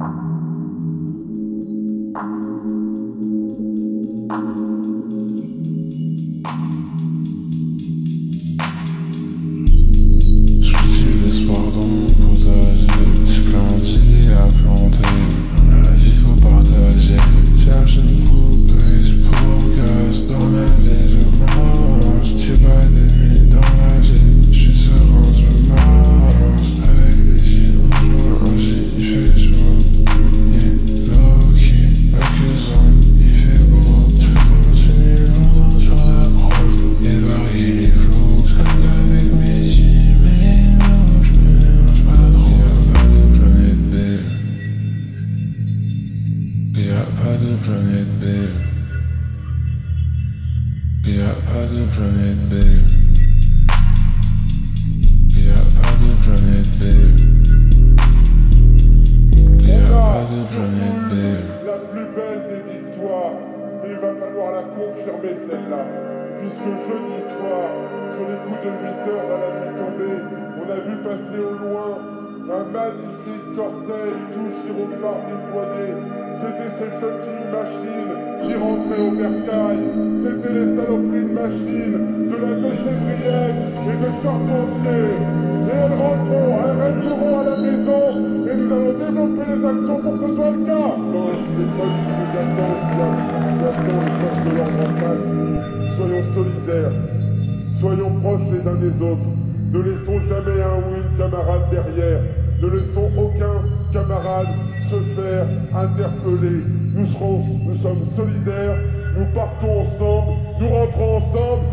Thank you. Y a pas de planète B. Y a pas de planète B. Y a pas de planète B. Y a pas de planète B. La plus belle des victoires, il va falloir la confirmer celle-là. Puisque jeudi soir, sur les coups de 8 heures à la nuit tombée, on a vu passer au loin un magnifique cortège, tous gyrophares déployés. C'était ces fucking machines qui rentraient au bercail. C'était les saloperies de machines de la Décébrienne et de Charpentier. Et elles rentreront, elles resteront à la maison et nous allons développer les actions pour que ce soit le cas. Non, les qui nous attendent, qui attendent les forces de l'ordre en face. Soyons solidaires, soyons proches les uns des autres. Ne laissons jamais un ou une camarade derrière. Ne laissons aucun camarade se faire interpeller. Nous sommes solidaires, nous partons ensemble, nous rentrons ensemble.